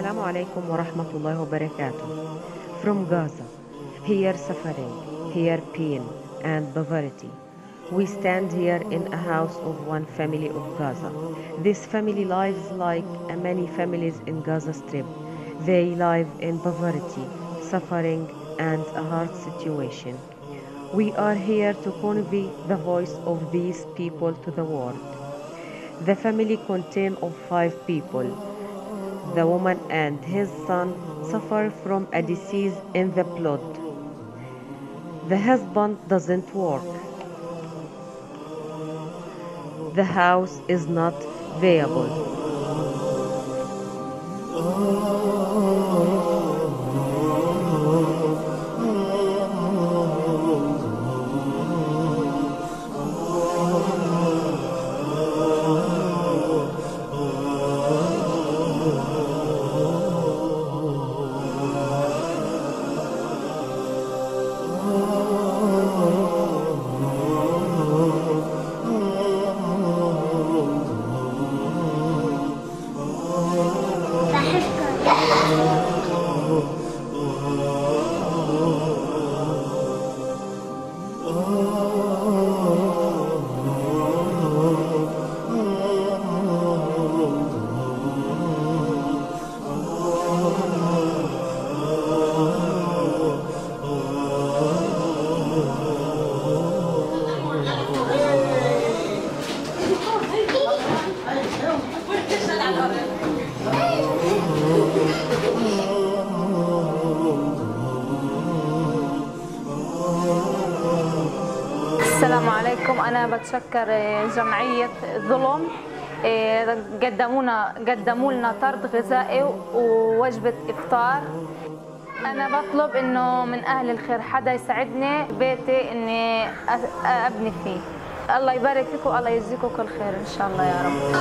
wa rahmatullahi wa barakatuh. From Gaza, here suffering, here pain and poverty. We stand here in a house of one family of Gaza. This family lives like many families in Gaza Strip. They live in poverty, suffering, and a hard situation. We are here to convey the voice of these people to the world. The family contains of five people. The woman and his son suffer from a disease in the blood. The husband doesn't work. The house is not viable. السلام عليكم. أنا بتشكر جمعية ظلم إيه، قدمونا قدموا لنا طرد غذائي ووجبة إفطار. أنا بطلب إنه من أهل الخير حدا يساعدني بيتي إني أ- أبني فيه. الله يبارك فيكم الله يجزيكم كل خير إن شاء الله يا رب.